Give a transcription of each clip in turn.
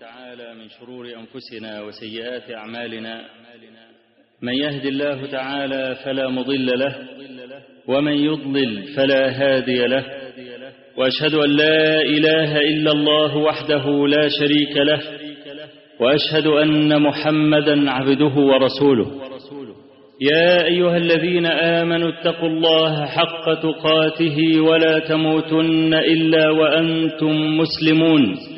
تعالى من شرور أنفسنا وسيئات أعمالنا. من يهد الله تعالى فلا مضل له ومن يضلل فلا هادي له. وأشهد أن لا إله إلا الله وحده لا شريك له وأشهد أن محمدا عبده ورسوله. يا أيها الذين آمنوا اتقوا الله حق تقاته ولا تموتن إلا وأنتم مسلمون.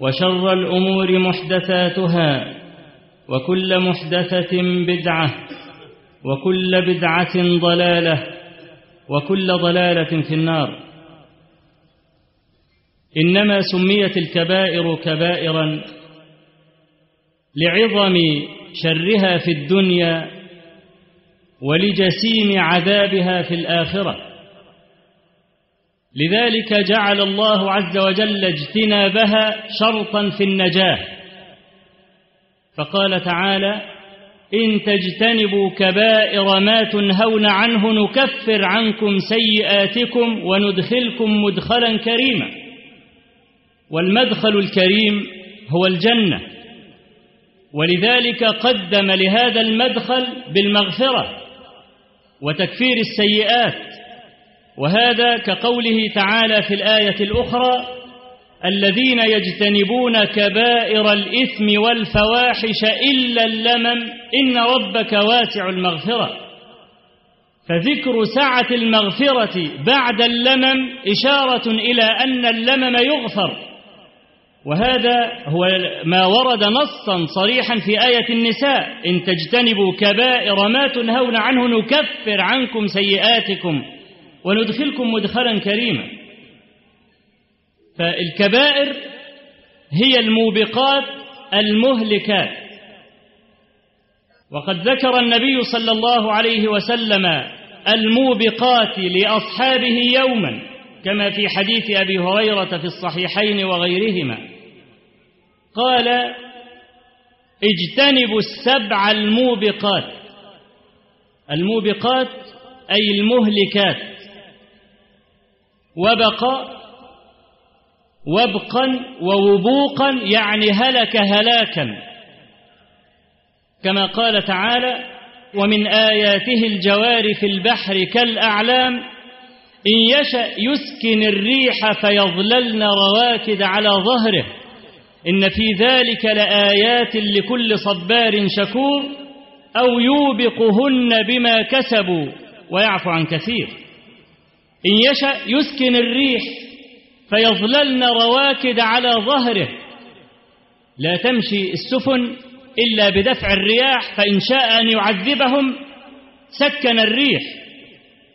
وشر الأمور محدثاتها وكل محدثة بدعة وكل بدعة ضلالة وكل ضلالة في النار. إنما سميت الكبائر كبائرا لعظم شرها في الدنيا ولجسيم عذابها في الآخرة. لذلك جعل الله عز وجل اجتنابها شرطا في النجاة. فقال تعالى إن تجتنبوا كبائر ما تنهون عنه نكفر عنكم سيئاتكم وندخلكم مدخلا كريما. والمدخل الكريم هو الجنة. ولذلك قدم لهذا المدخل بالمغفرة وتكفير السيئات. وهذا كقوله تعالى في الآية الأخرى الذين يجتنبون كبائر الإثم والفواحش إلا اللمم إن ربك واسع المغفرة. فذكر سعة المغفرة بعد اللمم إشارة إلى أن اللمم يغفر. وهذا هو ما ورد نصا صريحا في آية النساء إن تجتنبوا كبائر ما تنهون عنه نكفر عنكم سيئاتكم. وندخلكم مدخلا كريما. فالكبائر هي الموبقات المهلكات. وقد ذكر النبي صلى الله عليه وسلم الموبقات لأصحابه يوما كما في حديث أبي هريرة في الصحيحين وغيرهما. قال اجتنبوا السبع الموبقات. الموبقات أي المهلكات. وبقى وبقا ووبوقا يعني هلك هلاكا كما قال تعالى ومن آياته الجوار في البحر كالأعلام إن يشأ يسكن الريح فيظللن رواكد على ظهره إن في ذلك لآيات لكل صبار شكور أو يوبقهن بما كسبوا ويعفو عن كثير إن يشأ يسكن الريح فيظللن رواكد على ظهره. لا تمشي السفن إلا بدفع الرياح فإن شاء أن يعذبهم سكن الريح.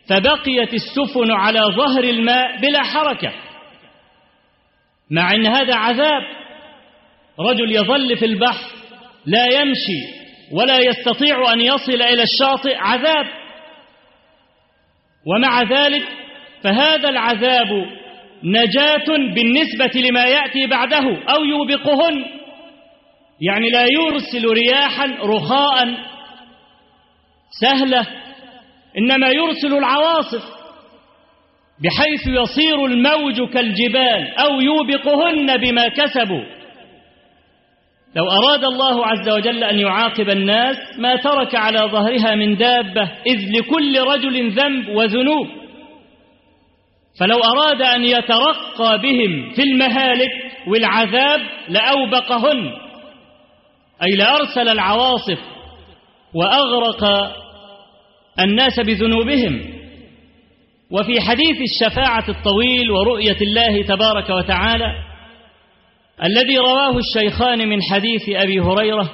فبقيت السفن على ظهر الماء بلا حركة. مع أن هذا عذاب رجل يظل في البحر لا يمشي ولا يستطيع أن يصل إلى الشاطئ عذاب. ومع ذلك فهذا العذاب نجاة بالنسبة لما يأتي بعده أو يوبقهن. يعني لا يرسل رياحا رخاء سهلة إنما يرسل العواصف بحيث يصير الموج كالجبال أو يوبقهن بما كسبوا. لو أراد الله عز وجل أن يعاقب الناس ما ترك على ظهرها من دابة إذ لكل رجل ذنب وذنوب. فلو أراد أن يترقى بهم في المهالك والعذاب لأوبقهن أي لأرسل العواصف وأغرق الناس بذنوبهم. وفي حديث الشفاعة الطويل ورؤية الله تبارك وتعالى الذي رواه الشيخان من حديث أبي هريرة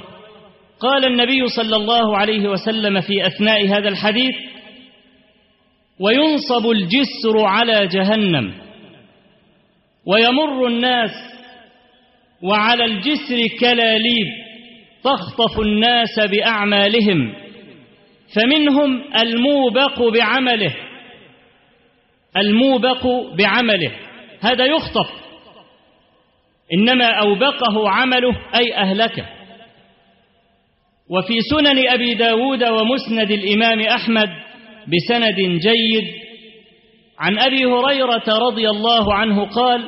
قال النبي صلى الله عليه وسلم في أثناء هذا الحديث وينصب الجسر على جهنم ويمر الناس وعلى الجسر كلاليب تخطف الناس بأعمالهم فمنهم الموبق بعمله الموبق بعمله. هذا يخطف. إنما أوبقه عمله أي أهلكه. وفي سنن أبي داود ومسند الإمام أحمد بسند جيد. عن أبي هريرة رضي الله عنه قال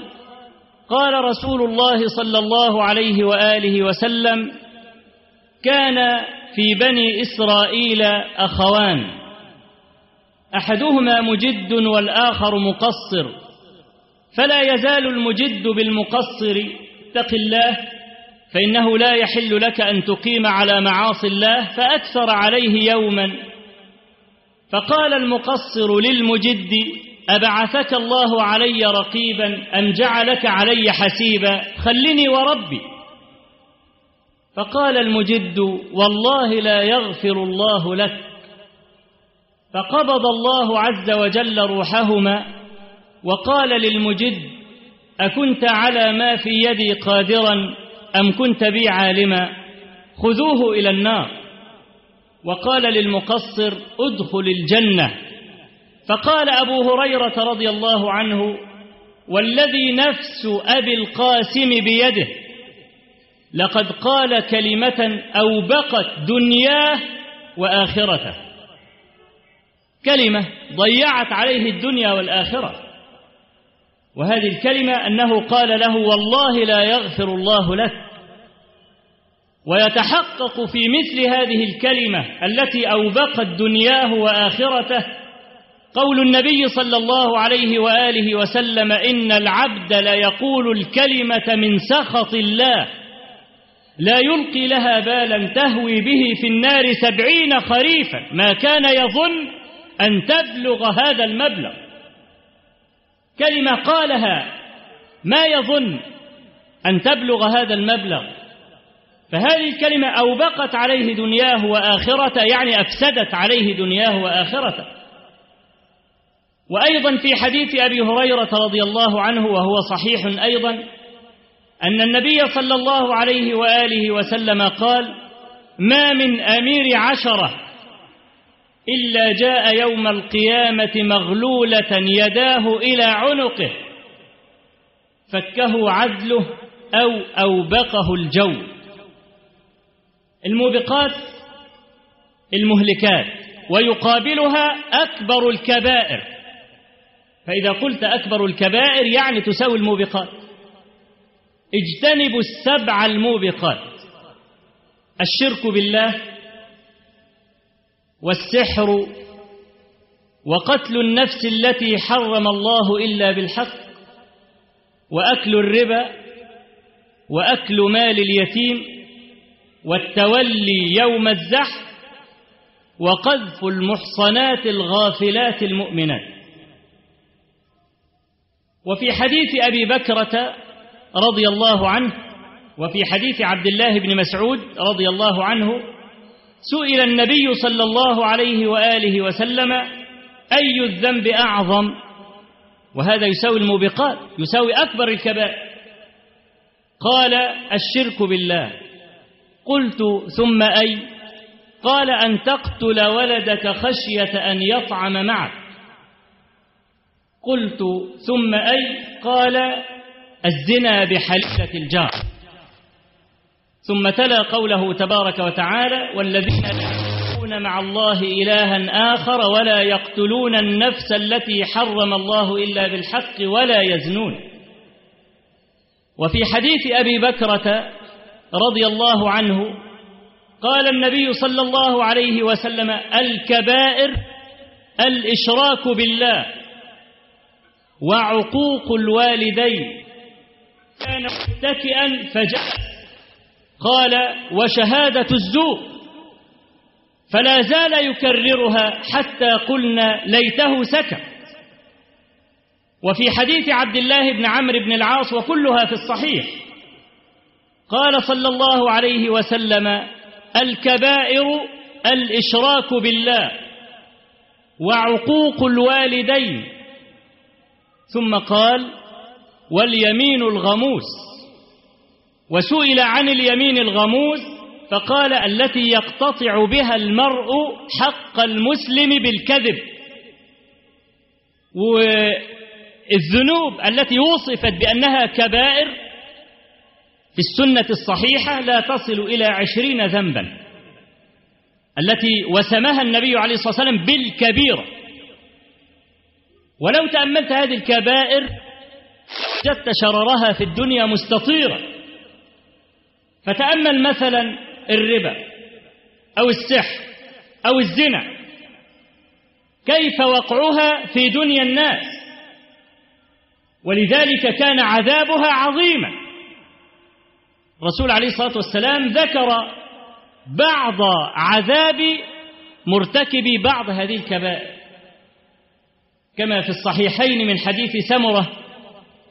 قال رسول الله صلى الله عليه وآله وسلم كان في بني إسرائيل أخوان أحدهما مجد والآخر مقصر فلا يزال المجد بالمقصر. اتق الله فإنه لا يحل لك أن تقيم على معاصي الله فأكثر عليه يوما. فقال المقصر للمجد أبعثك الله علي رقيبا أم جعلك علي حسيبا؟ خلني وربي. فقال المجد والله لا يغفر الله لك. فقبض الله عز وجل روحهما وقال للمجد أكنت على ما في يدي قادرا أم كنت بي عالما؟ خذوه إلى النار. وقال للمقصر ادخل الجنة. فقال أبو هريرة رضي الله عنه والذي نفس أبي القاسم بيده لقد قال كلمة أوبقت دنياه وآخرته. كلمة ضيعت عليه الدنيا والآخرة. وهذه الكلمة أنه قال له والله لا يغفر الله لك. ويتحقق في مثل هذه الكلمة التي أوبقت دنياه وآخرته قول النبي صلى الله عليه وآله وسلم إن العبد ليقول الكلمة من سخط الله لا يلقي لها بالا تهوي به في النار سبعين خريفا ما كان يظن أن تبلغ هذا المبلغ كلمة قالها ما يظن أن تبلغ هذا المبلغ فهذه الكلمة أوبقت عليه دنياه وآخرته يعني أفسدت عليه دنياه وآخرته. وأيضا في حديث أبي هريرة رضي الله عنه وهو صحيح أيضا أن النبي صلى الله عليه وآله وسلم قال ما من أمير عشرة إلا جاء يوم القيامة مغلولة يداه إلى عنقه فكه عدله أو أوبقه الجو. الموبقات المهلكات ويقابلها أكبر الكبائر. فإذا قلت أكبر الكبائر يعني تساوي الموبقات. اجتنبوا السبع الموبقات. الشرك بالله والسحر وقتل النفس التي حرم الله إلا بالحق وأكل الربا وأكل مال اليتيم والتولي يوم الزحف وقذف المحصنات الغافلات المؤمنات. وفي حديث أبي بكرة رضي الله عنه وفي حديث عبد الله بن مسعود رضي الله عنه سئل النبي صلى الله عليه وآله وسلم أي الذنب أعظم؟ وهذا يساوي الموبقات يساوي أكبر الكبائر. قال الشرك بالله. قلت ثم أي؟ قال أن تقتل ولدك خشية أن يطعم معك. قلت ثم أي؟ قال الزنا بحليلة الجار. ثم تلا قوله تبارك وتعالى والذين لا يدعون مع الله إلها آخر ولا يقتلون النفس التي حرم الله إلا بالحق ولا يزنون. وفي حديث أبي بكرة رضي الله عنه قال النبي صلى الله عليه وسلم الكبائر الإشراك بالله وعقوق الوالدين. كان متكئا فجاء قال وشهادة الزور. فلا زال يكررها حتى قلنا ليته سكت. وفي حديث عبد الله بن عمرو بن العاص وكلها في الصحيح. قال صلى الله عليه وسلم الكبائر الإشراك بالله وعقوق الوالدين. ثم قال واليمين الغموس. وسئل عن اليمين الغموس فقال التي يقتطع بها المرء حق المسلم بالكذب. والذنوب التي وصفت بأنها كبائر في السنة الصحيحة لا تصل إلى عشرين ذنبا التي وسمها النبي عليه الصلاة والسلام بالكبيرة ولو تأملت هذه الكبائر وجدت شررها في الدنيا مستطيرة. فتأمل مثلا الربا أو السحر أو الزنا. كيف وقعها في دنيا الناس؟ ولذلك كان عذابها عظيما. الرسول عليه الصلاة والسلام ذكر بعض عذاب مرتكبي بعض هذه الكبائر. كما في الصحيحين من حديث سمرة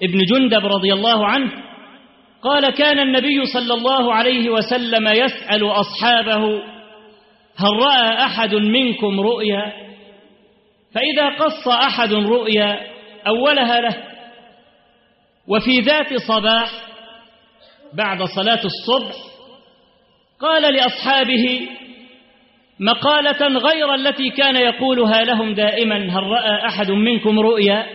ابن جندب رضي الله عنه قال كان النبي صلى الله عليه وسلم يسأل أصحابه هل رأى أحد منكم رؤيا؟ فإذا قص أحد رؤيا أولها له وفي ذات صباح بعد صلاة الصبح قال لأصحابه مقالة غير التي كان يقولها لهم دائما هل رأى أحد منكم رؤيا؟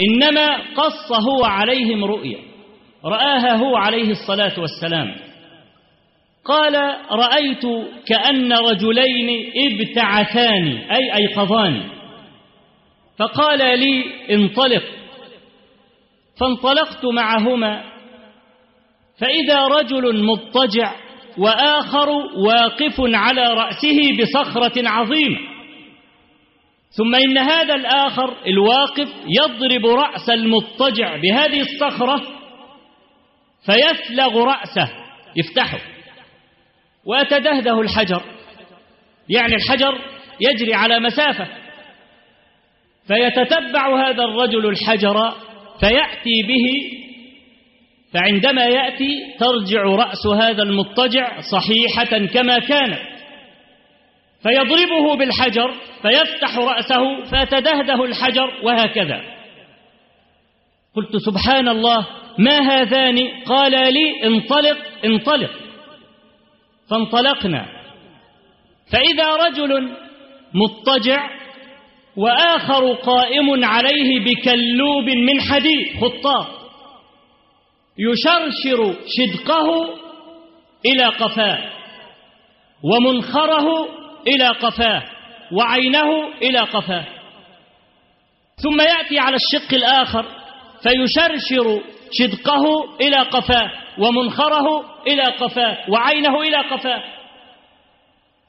إنما قص هو عليهم رؤيا. رآها هو عليه الصلاة والسلام. قال رأيت كأن رجلين ابتعثاني أي أيقظاني فقال لي انطلق. فانطلقت معهما فإذا رجل مضطجع وآخر واقف على رأسه بصخرة عظيمة ثم إن هذا الآخر الواقف يضرب رأس المضطجع بهذه الصخرة فيفلغ رأسه يفتحه ويتدهده الحجر يعني الحجر يجري على مسافة فيتتبع هذا الرجل الحجر فيأتي به فعندما يأتي ترجع رأس هذا المضطجع صحيحة كما كانت فيضربه بالحجر فيفتح رأسه فتدهده الحجر وهكذا. قلت سبحان الله ما هذان؟ قال لي انطلق انطلق. فانطلقنا. فإذا رجل مضطجع وآخر قائم عليه بكلوب من حديد خطاط. يشرشر شدقه إلى قفاه ومنخره إلى قفاه وعينه إلى قفاه. ثم يأتي على الشق الآخر فيشرشر شدقه إلى قفاه ومنخره إلى قفاه وعينه إلى قفاه.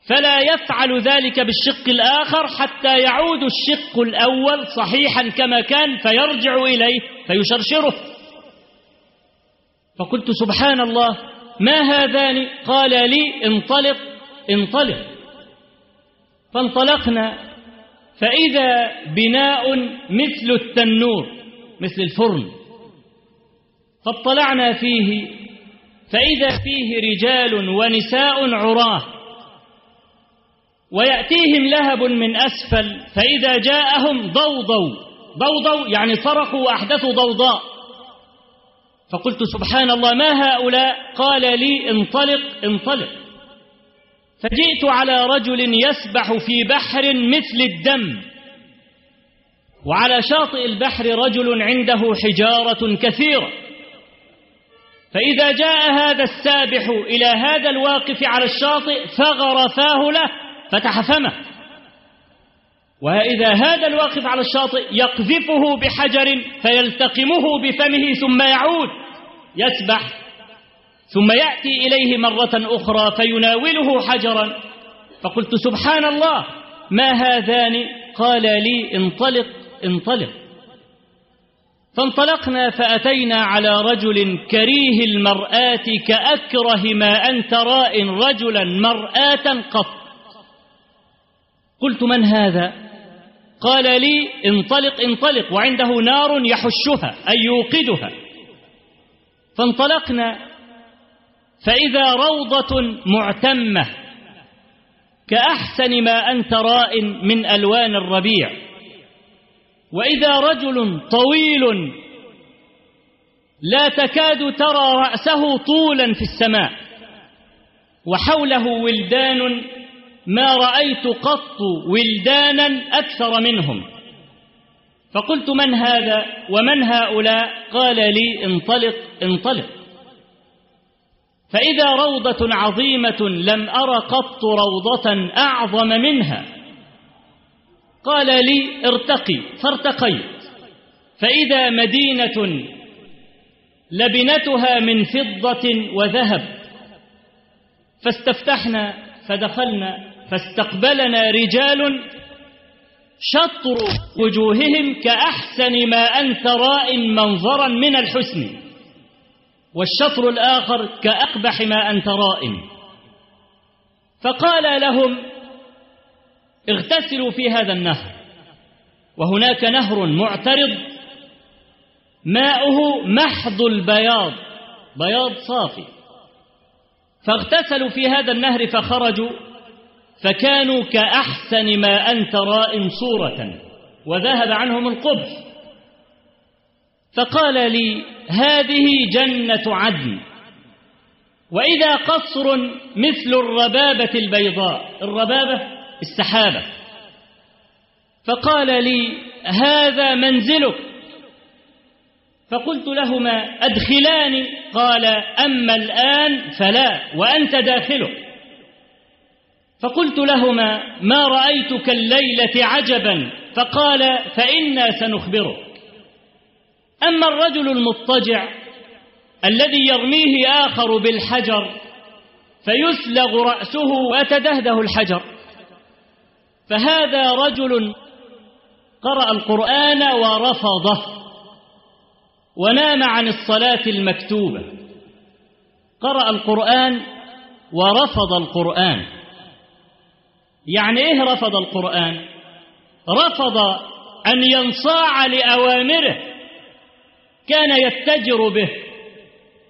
فلا يفعل ذلك بالشق الآخر حتى يعود الشق الأول صحيحا كما كان فيرجع إليه فيشرشره. فقلت سبحان الله ما هذان؟ قال لي انطلق انطلق. فانطلقنا فإذا بناء مثل التنور مثل الفرن. فاطلعنا فيه فإذا فيه رجال ونساء عراه. ويأتيهم لهب من أسفل فإذا جاءهم ضوضوا ضوضوا يعني صرخوا وأحدثوا ضوضاء. فقلت سبحان الله ما هؤلاء؟ قال لي انطلق انطلق. فجئت على رجل يسبح في بحر مثل الدم. وعلى شاطئ البحر رجل عنده حجارة كثيرة. فإذا جاء هذا السابح إلى هذا الواقف على الشاطئ فغر فاه له فتح فمه وإذا هذا الواقف على الشاطئ يقذفه بحجر فيلتقمه بفمه ثم يعود يسبح ثم يأتي إليه مرة أخرى فيناوله حجرا. فقلت سبحان الله ما هذان؟ قال لي انطلق انطلق. فانطلقنا فأتينا على رجل كريه المرآة كأكره ما أنت راء رجلا مرآة قط. قلت من هذا؟ قال لي انطلق انطلق وعنده نار يحشها أي يوقدها. فانطلقنا فإذا روضة معتمة كأحسن ما أنت راء من ألوان الربيع. وإذا رجل طويل لا تكاد ترى رأسه طولا في السماء وحوله ولدان ما رأيت قط ولدانا أكثر منهم. فقلت من هذا ومن هؤلاء؟ قال لي انطلق انطلق. فإذا روضة عظيمة لم أر قط روضة أعظم منها. قال لي ارتقي فارتقيت. فإذا مدينة لبنتها من فضة وذهب. فاستفتحنا فدخلنا فاستقبلنا رجال شطر وجوههم كأحسن ما أنت راء منظرا من الحسن والشطر الآخر كأقبح ما أنت راء فقال لهم اغتسلوا في هذا النهر وهناك نهر معترض ماؤه محض البياض بياض صافي. فاغتسلوا في هذا النهر فخرجوا فكانوا كأحسن ما أنت راء صورة وذهب عنهم القبح. فقال لي هذه جنة عدن. وإذا قصر مثل الربابة البيضاء الربابة؟ السحابة. فقال لي هذا منزلك. فقلت لهما أدخلاني؟ قال أما الآن فلا وأنت داخلك. فقلت لهما ما رأيتك الليلة عجبا؟ فقال فإنا سنخبرك. أما الرجل المضطجع الذي يرميه آخر بالحجر فيسلغ رأسه ويتدهده الحجر. فهذا رجل قرأ القرآن ورفضه ونام عن الصلاة المكتوبة. قرأ القرآن ورفض القرآن. يعني إيه رفض القرآن؟ رفض أن ينصاع لأوامره. كان يتجر به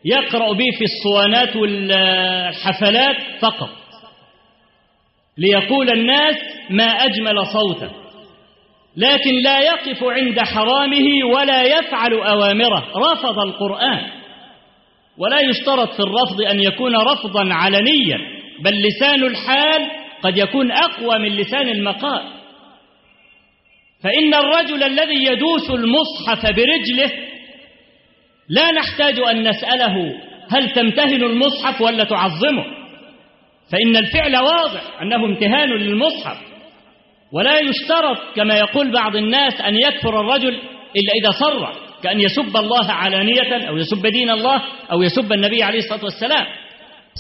يقرأ به في الصوانات والحفلات فقط ليقول الناس ما أجمل صوته لكن لا يقف عند حرامه ولا يفعل أوامره. رفض القرآن. ولا يشترط في الرفض أن يكون رفضا علنيا بل لسان الحال قد يكون أقوى من لسان المقال. فإن الرجل الذي يدوس المصحف برجله لا نحتاج أن نسأله هل تمتهن المصحف ولا تعظمه. فإن الفعل واضح أنه امتهان للمصحف ولا يشترط كما يقول بعض الناس أن يكفر الرجل إلا إذا صرح كأن يسب الله علانية أو يسب دين الله أو يسب النبي عليه الصلاة والسلام.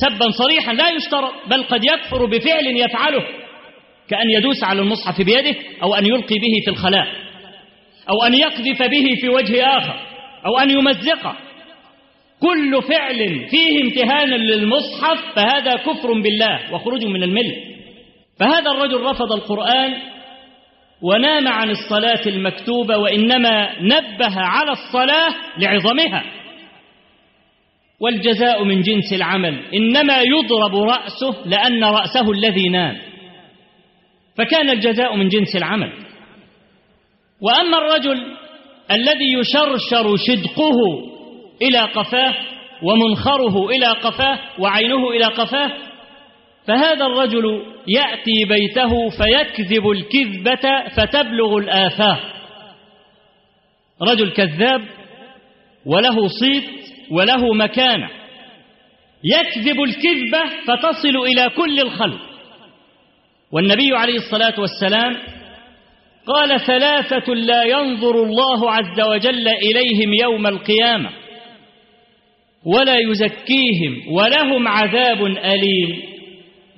سبا صريحا لا يشترط بل قد يكفر بفعل يفعله كأن يدوس على المصحف بيده أو أن يلقي به في الخلاء أو أن يقذف به في وجه آخر أو أن يمزقه. كل فعل فيه امتهانا للمصحف فهذا كفر بالله وخروج من الملة. فهذا الرجل رفض القرآن ونام عن الصلاة المكتوبة وإنما نبه على الصلاة لعظمها. والجزاء من جنس العمل. إنما يضرب رأسه لأن رأسه الذي نام. فكان الجزاء من جنس العمل. وأما الرجل الذي يشرشر شدقه إلى قفاه ومنخره إلى قفاه وعينه إلى قفاه فهذا الرجل يأتي بيته فيكذب الكذبة فتبلغ الآفاق. رجل كذاب وله صيت وله مكانة يكذب الكذبة فتصل إلى كل الخلق. والنبي عليه الصلاة والسلام قال ثلاثة لا ينظر الله عز وجل إليهم يوم القيامة ولا يزكيهم ولهم عذاب أليم.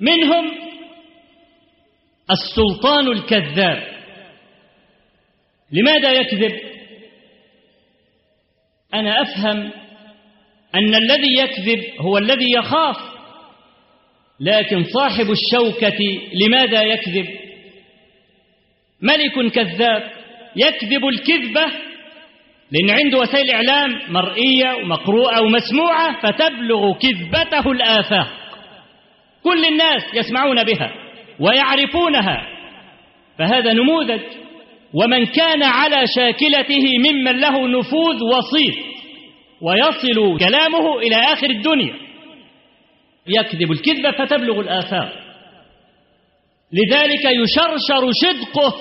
منهم السلطان الكذاب. لماذا يكذب؟ أنا أفهم أن الذي يكذب هو الذي يخاف. لكن صاحب الشوكة لماذا يكذب؟ ملك كذاب يكذب الكذبة لأن عنده وسائل إعلام مرئية ومقروءة ومسموعة فتبلغ كذبته الآفاق. كل الناس يسمعون بها ويعرفونها فهذا نموذج. ومن كان على شاكلته ممن له نفوذ وصيف ويصل كلامه إلى آخر الدنيا. يكذب الكذبة فتبلغ الآفاق لذلك يشرشر شدقه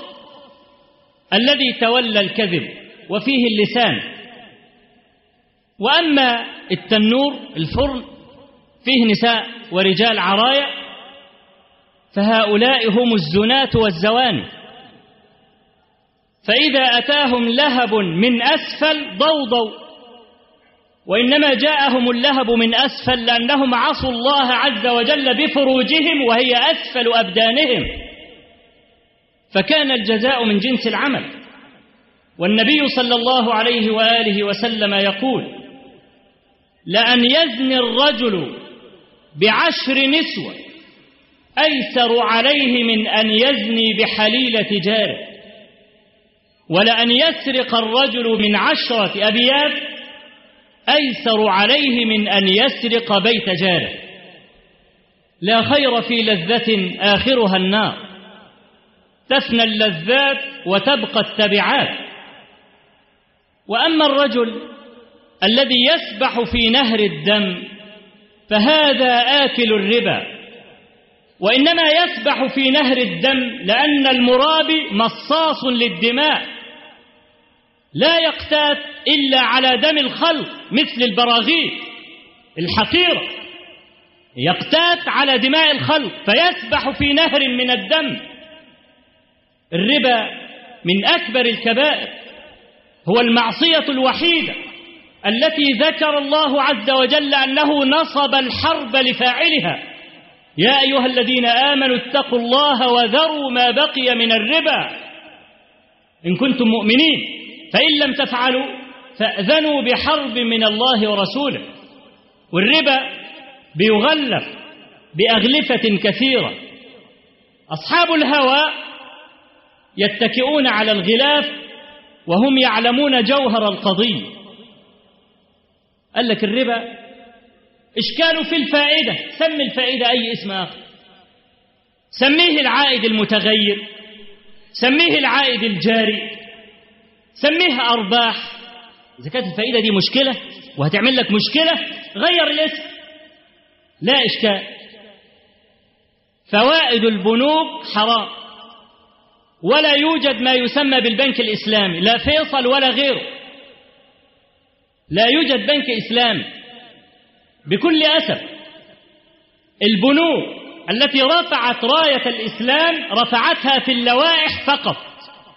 الذي تولى الكذب وفيه اللسان. وأما التنور الفرن فيه نساء ورجال عرايا فهؤلاء هم الزناة والزواني فإذا أتاهم لهب من أسفل ضوضوا وإنما جاءهم اللهب من أسفل لأنهم عصوا الله عز وجل بفروجهم وهي أسفل أبدانهم. فكان الجزاء من جنس العمل. والنبي صلى الله عليه وآله وسلم يقول لأن يزني الرجل بعشر نسوة أيسر عليه من أن يزني بحليلة جاره ولأن يسرق الرجل من عشرة أبيات أيسر عليه من أن يسرق بيت جاره. لا خير في لذة آخرها النار. تفنى اللذات وتبقى التبعات. وأما الرجل الذي يسبح في نهر الدم فهذا آكل الربا. وإنما يسبح في نهر الدم لأن المرابي مصاص للدماء. لا يقتات إلا على دم الخلق مثل البراغيث الحقيرة. يقتات على دماء الخلق فيسبح في نهر من الدم. الربا من أكبر الكبائر. هو المعصية الوحيدة التي ذكر الله عز وجل أنه نصب الحرب لفاعلها. يا أيها الذين آمنوا اتقوا الله وذروا ما بقي من الربا. إن كنتم مؤمنين فإن لم تفعلوا فأذنوا بحرب من الله ورسوله. والربا بيغلف بأغلفة كثيرة. أصحاب الهوى يتكئون على الغلاف وهم يعلمون جوهر القضية. قال لك الربا إشكاله في الفائدة. سمي الفائدة أي اسم آخر. سميه العائد المتغير. سميه العائد الجاري. سميها أرباح. إذا كانت الفائدة دي مشكلة وهتعمل لك مشكلة غير الاسم لا إشكال. فوائد البنوك حرام. ولا يوجد ما يسمى بالبنك الإسلامي لا فيصل ولا غيره. لا يوجد بنك إسلامي. بكل أسف البنوك التي رفعت راية الإسلام رفعتها في اللوائح فقط.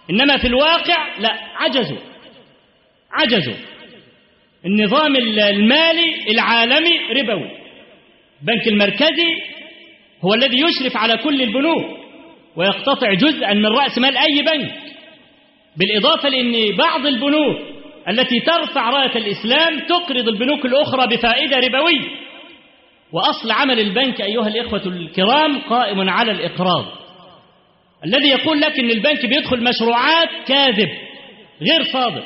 إنما في الواقع لا عجزوا عجزوا. النظام المالي العالمي ربوي. البنك المركزي هو الذي يشرف على كل البنوك ويقتطع جزءا من رأس مال أي بنك. بالإضافة لأن بعض البنوك التي ترفع راية الإسلام تقرض البنوك الأخرى بفائدة ربوية. وأصل عمل البنك أيها الإخوة الكرام قائم على الإقراض. الذي يقول لك أن البنك بيدخل مشروعات كاذب غير صادق.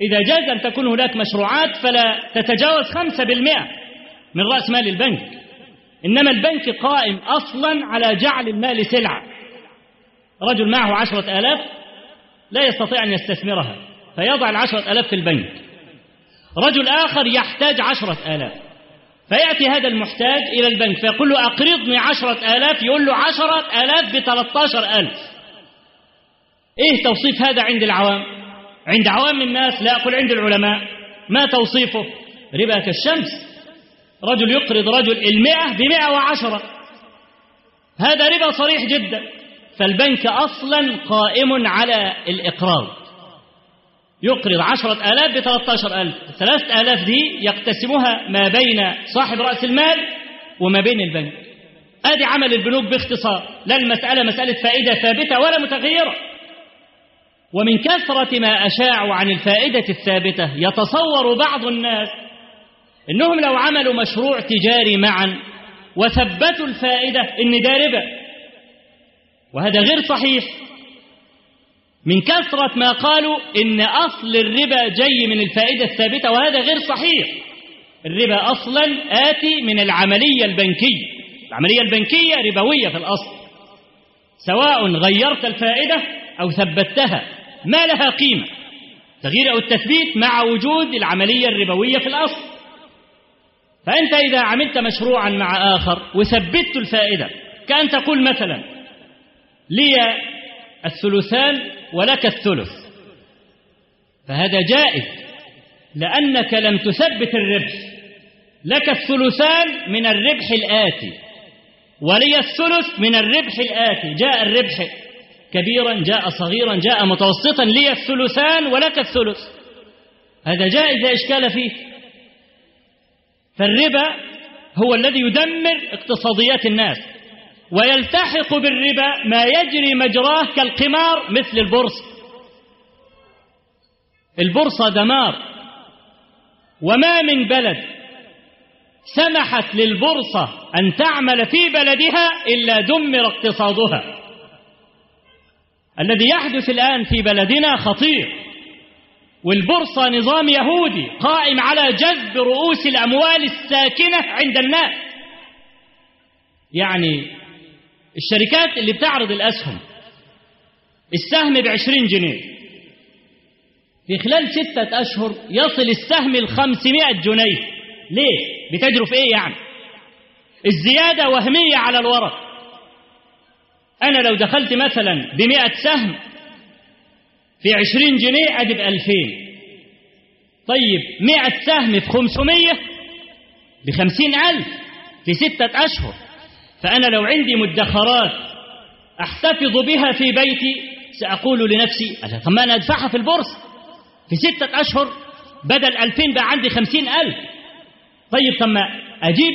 إذا جاز أن تكون هناك مشروعات فلا تتجاوز خمسة بالمئة من رأس مال البنك. إنما البنك قائم أصلا على جعل المال سلعة. رجل معه عشرة آلاف لا يستطيع أن يستثمرها فيضع العشرة آلاف في البنك. رجل آخر يحتاج عشرة آلاف. فيأتي هذا المحتاج إلى البنك فيقول له أقرضني عشرة آلاف يقول له عشرة آلاف بثلاثة ألف. إيه توصيف هذا عند العوام؟ عند عوام الناس لا أقول عند العلماء. ما توصيفه؟ ربا كالشمس رجل يقرض رجل المئة بمئة وعشرة. هذا ربا صريح جدا. فالبنك أصلا قائم على الإقراض. يقرض عشرة آلاف بثلاثة ألف. ثلاثة آلاف دي يقتسمها ما بين صاحب رأس المال وما بين البنك. أدي عمل البنوك باختصار. لا المسألة مسألة فائدة ثابتة ولا متغيرة. ومن كثرة ما أشاعوا عن الفائدة الثابتة يتصور بعض الناس إنهم لو عملوا مشروع تجاري معا وثبتوا الفائدة إن ده ربا. وهذا غير صحيح. من كثرة ما قالوا إن أصل الربا جاي من الفائدة الثابتة وهذا غير صحيح. الربا أصلا آتي من العملية البنكية. العملية البنكية ربوية في الأصل. سواء غيرت الفائدة أو ثبتها ما لها قيمة. تغيير أو التثبيت مع وجود العملية الربوية في الأصل. فأنت إذا عملت مشروعا مع آخر وثبتت الفائدة كأن تقول مثلا لي الثلثان ولك الثلث. فهذا جائز لأنك لم تثبت الربح. لك الثلثان من الربح الآتي ولي الثلث من الربح الآتي. جاء الربح كبيرا جاء صغيرا جاء متوسطا لي الثلثان ولك الثلث. هذا جائز لا إشكال فيه. فالربا هو الذي يدمر اقتصاديات الناس. ويلتحق بالربا ما يجري مجراه كالقمار مثل البورصة البورصة دمار. وما من بلد سمحت للبورصة أن تعمل في بلدها إلا دمر اقتصادها. الذي يحدث الآن في بلدنا خطير. والبورصة نظام يهودي قائم على جذب رؤوس الأموال الساكنة عند الناس. يعني الشركات اللي بتعرض الأسهم السهم بعشرين جنيه. في خلال ستة أشهر يصل السهم الخمسمائة جنيه. ليه؟ بتجروا في إيه يعني؟ الزيادة وهمية على الورق. أنا لو دخلت مثلا بمئة سهم في عشرين جنيه أدي بألفين طيب مئة سهم في خمسمية بخمسين ألف في ستة أشهر. فأنا لو عندي مدخرات أحتفظ بها في بيتي سأقول لنفسي طب ما أنا أدفعها في البورصة؟ في ستة أشهر بدل ألفين بقى عندي خمسين ألف. طيب ثم أجيب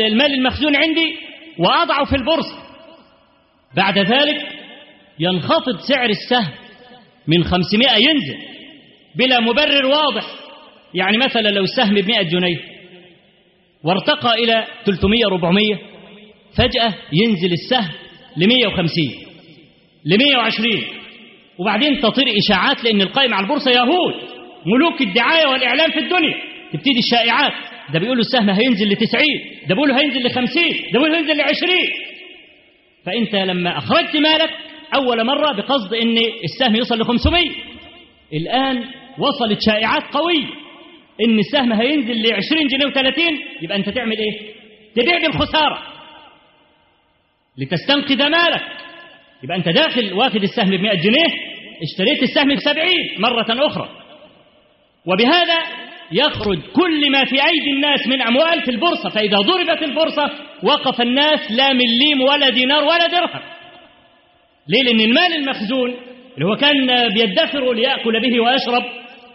المال المخزون عندي وأضعه في البورصة. بعد ذلك ينخفض سعر السهم من خمسمائة ينزل بلا مبرر واضح. يعني مثلا لو السهم بمئة جنيه وارتقى إلى 300 400 فجأة ينزل السهم ل 150 ل 120 وبعدين تطير إشاعات لأن القائم على البورصة يهود ملوك الدعاية والإعلام في الدنيا. تبتدي الشائعات ده بيقولوا السهم هينزل ل 90 ده بيقولوا هينزل ل 50 ده بيقولوا هينزل ل 20 فأنت لما أخرجت مالك أول مرة بقصد أن السهم يوصل ل 500 الآن وصلت شائعات قوية. أن السهم هينزل ل 20 جنيه و30 يبقى أنت تعمل إيه؟ تبيع بالخسارة. لتستنقذ مالك. يبقى أنت داخل واخد السهم ب 100 جنيه اشتريت السهم ب 70 مرة أخرى. وبهذا يخرج كل ما في أيدي الناس من أموال في البورصة فإذا ضربت البورصة وقف الناس لا مليم ولا دينار ولا درهم. ليه؟ لأن المال المخزون اللي هو كان بيدخره ليأكل به ويشرب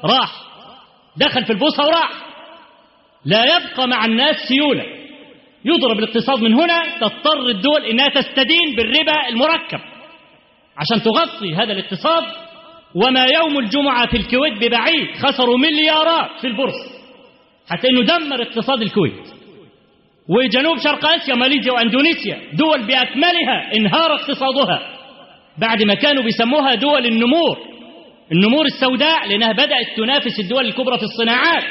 راح. دخل في البورصة وراح. لا يبقى مع الناس سيولة. يضرب الاقتصاد من هنا تضطر الدول إنها تستدين بالربا المركب عشان تغطي هذا الاقتصاد. وما يوم الجمعة في الكويت ببعيد خسروا مليارات في البورصة حتى إنه دمر اقتصاد الكويت. وجنوب شرق آسيا ماليزيا وأندونيسيا دول بأكملها انهار اقتصادها بعد ما كانوا بيسموها دول النمور. النمور السوداء لأنها بدأت تنافس الدول الكبرى في الصناعات.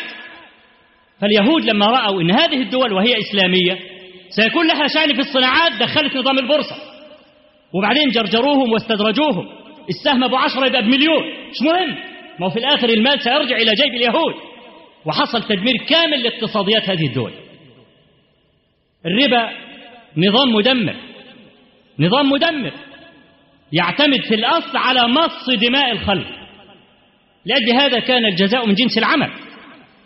فاليهود لما رأوا إن هذه الدول وهي إسلامية سيكون لها شأن في الصناعات دخلت نظام البورصة. وبعدين جرجروهم واستدرجوهم. السهم أبو عشرة يبقى بمليون. مش مهم. ما هو في الآخر المال سيرجع إلى جيب اليهود. وحصل تدمير كامل لاقتصاديات هذه الدول. الربا نظام مدمر. نظام مدمر. يعتمد في الأصل على مص دماء الخلق. لأجل هذا كان الجزاء من جنس العمل.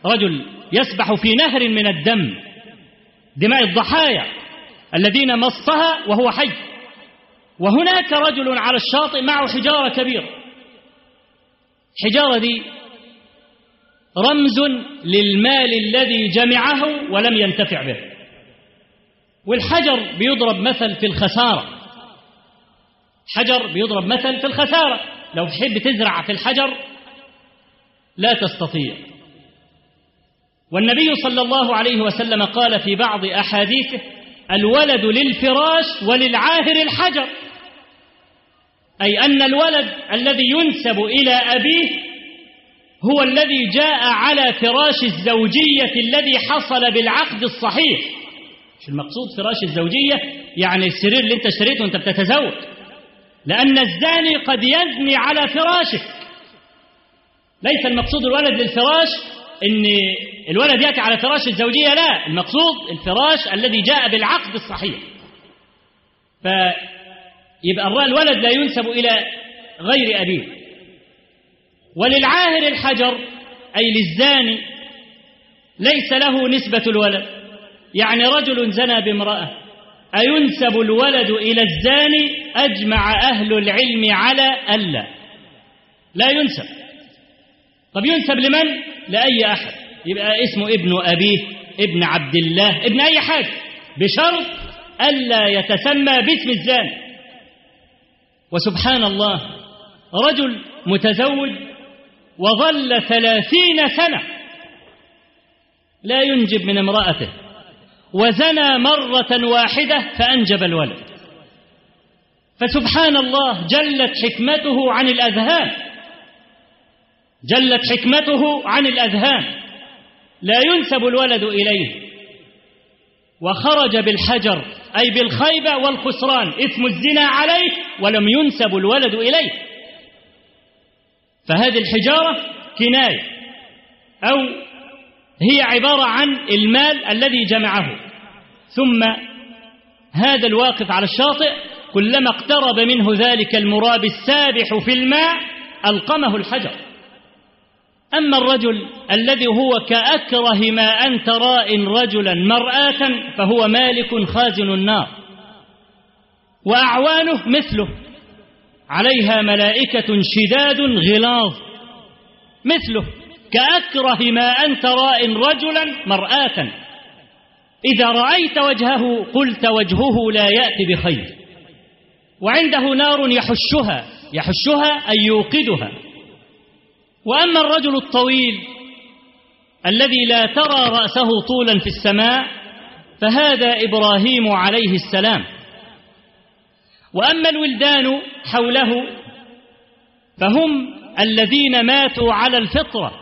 رجل يسبح في نهر من الدم دماء الضحايا الذين مصها وهو حي. وهناك رجل على الشاطئ معه حجارة كبيرة. الحجارة دي رمز للمال الذي جمعه ولم ينتفع به. والحجر بيضرب مثل في الخسارة. حجر بيضرب مثل في الخسارة. لو تحب تزرع في الحجر لا تستطيع. والنبي صلى الله عليه وسلم قال في بعض أحاديثه الولد للفراش وللعاهر الحجر. أي أن الولد الذي ينسب إلى أبيه هو الذي جاء على فراش الزوجية الذي حصل بالعقد الصحيح. مش المقصود فراش الزوجية؟ يعني السرير اللي انت اشتريته وانت بتتزوج. لأن الزاني قد يزني على فراشك ليس المقصود الولد للفراش ان الولد يأتي على فراش الزوجية لا المقصود الفراش الذي جاء بالعقد الصحيح. فيبقى الولد لا ينسب إلى غير أبيه. وللعاهر الحجر أي للزاني ليس له نسبة الولد. يعني رجل زنى بامرأة أينسب الولد إلى الزاني؟ أجمع أهل العلم على ألا. لا ينسب. طب ينسب لمن؟ لأي أحد. يبقى اسمه ابن أبيه ابن عبد الله ابن أي حاجة. بشرط ألا يتسمى باسم الزاني. وسبحان الله رجل متزوج وظل ثلاثين سنة لا ينجب من امرأته وزنى مرة واحدة فأنجب الولد. فسبحان الله جلت حكمته عن الأذهان. جلت حكمته عن الأذهان. لا ينسب الولد إليه. وخرج بالحجر أي بالخيبة والخسران. اسم الزنا عليه ولم ينسب الولد إليه. فهذه الحجارة كناية أو هي عبارة عن المال الذي جمعه. ثم هذا الواقف على الشاطئ كلما اقترب منه ذلك المراب السابح في الماء ألقمه الحجر. أما الرجل الذي هو كأكره ما أنت راء رجلا مرآة فهو مالك خازن النار وأعوانه مثله عليها ملائكة شداد غلاظ مثله كأكره ما أنت راء رجلا مرآة إذا رأيت وجهه قلت وجهه لا يأتي بخير وعنده نار يحشها يحشها أي يوقدها. وأما الرجل الطويل الذي لا ترى رأسه طولا في السماء فهذا إبراهيم عليه السلام. وأما الولدان حوله فهم الذين ماتوا على الفطرة.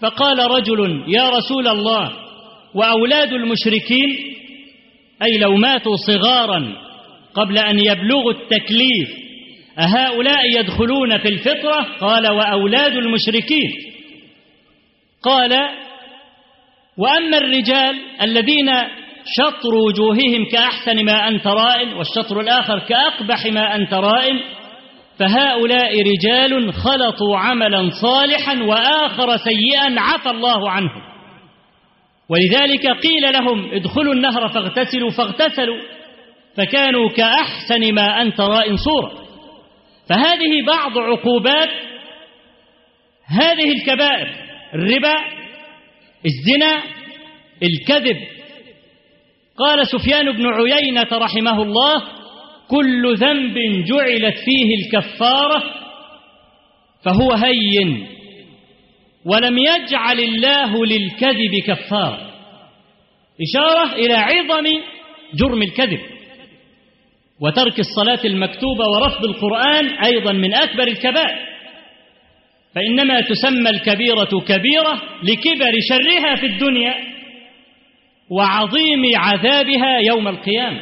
فقال رجل يا رسول الله وأولاد المشركين أي لو ماتوا صغارا قبل أن يبلغوا التكليف أهؤلاء يدخلون في الفطرة؟ قال وأولاد المشركين. قال وأما الرجال الذين شطر وجوههم كأحسن ما أنت رائن والشطر الآخر كأقبح ما أنت رائن فهؤلاء رجال خلطوا عملا صالحا وآخر سيئا عفى الله عنهم. ولذلك قيل لهم ادخلوا النهر فاغتسلوا فاغتسلوا فكانوا كأحسن ما أنت رائن صورة. فهذه بعض عقوبات هذه الكبائر الربا الزنا الكذب. قال سفيان بن عيينة رحمه الله كل ذنب جعلت فيه الكفارة فهو هين ولم يجعل الله للكذب كفارة. إشارة إلى عظم جرم الكذب. وترك الصلاة المكتوبة ورفض القرآن أيضا من أكبر الكبائر. فإنما تسمى الكبيرة كبيرة لكبر شرها في الدنيا وعظيم عذابها يوم القيامة.